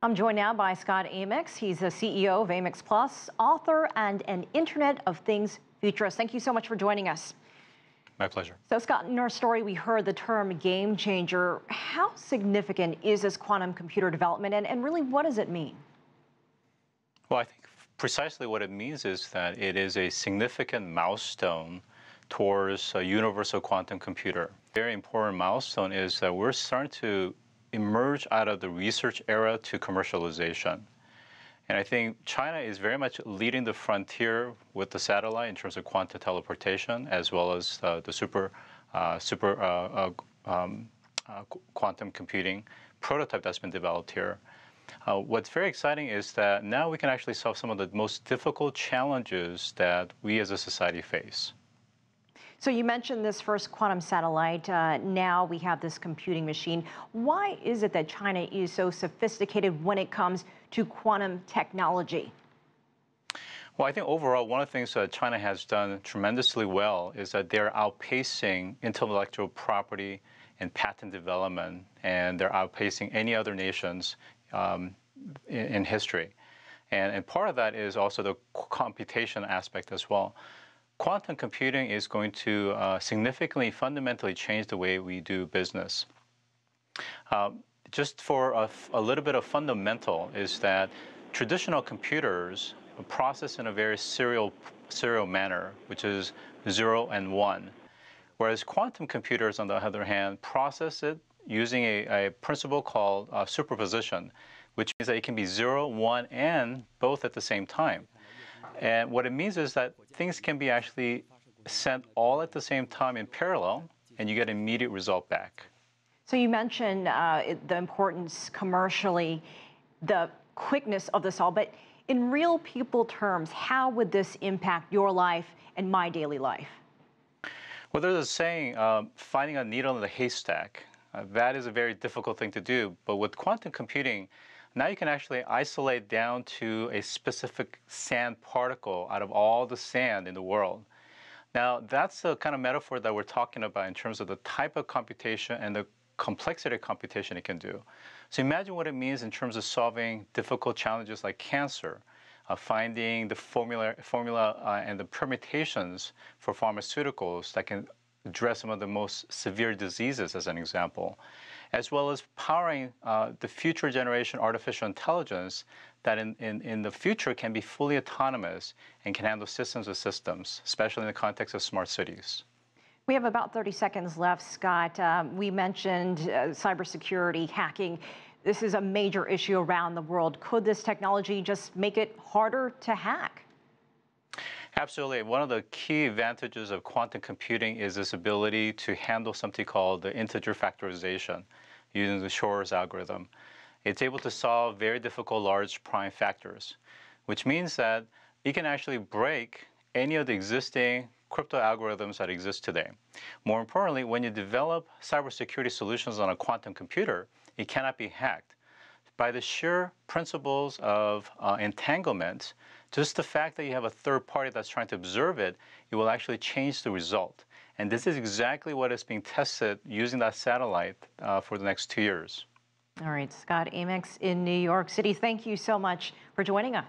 I'm joined now by Scott Amyx. He's the CEO of Amyx Plus, author, and an Internet of Things futurist. Thank you so much for joining us. My pleasure. So, Scott, in our story, we heard the term game changer. How significant is this quantum computer development, and, and really, what does it mean? Well, I think precisely what it means is that it is a significant milestone towards a universal quantum computer. Very important milestone is that we're starting to emerge out of the research era to commercialization. And I think China is very much leading the frontier with the satellite in terms of quantum teleportation, as well as uh, the super, uh, super uh, uh um, uh, quantum computing prototype that's been developed here. Uh, what's very exciting is that now we can actually solve some of the most difficult challenges that we as a society face. So you mentioned this first quantum satellite. Uh, now we have this computing machine. Why is it that China is so sophisticated when it comes to quantum technology? Well, I think overall, one of the things that China has done tremendously well is that they're outpacing intellectual property and patent development, and they're outpacing any other nations um, in, in, history. And, and part of that is also the computation aspect as well quantum computing is going to uh, significantly, fundamentally change the way we do business. Uh, just for a, a, little bit of fundamental is that traditional computers process in a very serial, serial manner, which is zero and one. Whereas quantum computers, on the other hand, process it using a, a principle called uh, superposition, which means that it can be zero, one, and both at the same time. And what it means is that things can be actually sent all at the same time in parallel, and you get immediate result back. So you mentioned uh, the importance commercially, the quickness of this all, but in real people terms, how would this impact your life and my daily life? Well, there's a saying, uh, finding a needle in the haystack. Uh, that is a very difficult thing to do, but with quantum computing, now you can actually isolate down to a specific sand particle out of all the sand in the world. Now, that's the kind of metaphor that we're talking about in terms of the type of computation and the complexity of computation it can do. So imagine what it means in terms of solving difficult challenges like cancer, uh, finding the formula, formula uh, and the permutations for pharmaceuticals that can address some of the most severe diseases, as an example, as well as powering uh, the future generation artificial intelligence that in, in, in the future can be fully autonomous and can handle systems of systems, especially in the context of smart cities. We have about 30 seconds left, Scott. Um, we mentioned uh, cybersecurity, hacking. This is a major issue around the world. Could this technology just make it harder to hack? Absolutely. One of the key advantages of quantum computing is this ability to handle something called the integer factorization using the Shor's algorithm. It's able to solve very difficult large prime factors, which means that it can actually break any of the existing crypto algorithms that exist today. More importantly, when you develop cybersecurity solutions on a quantum computer, it cannot be hacked. By the sheer principles of uh, entanglement, just the fact that you have a third party that's trying to observe it, it will actually change the result. And this is exactly what is being tested using that satellite uh, for the next two years. All right, Scott Amyx in New York City, thank you so much for joining us.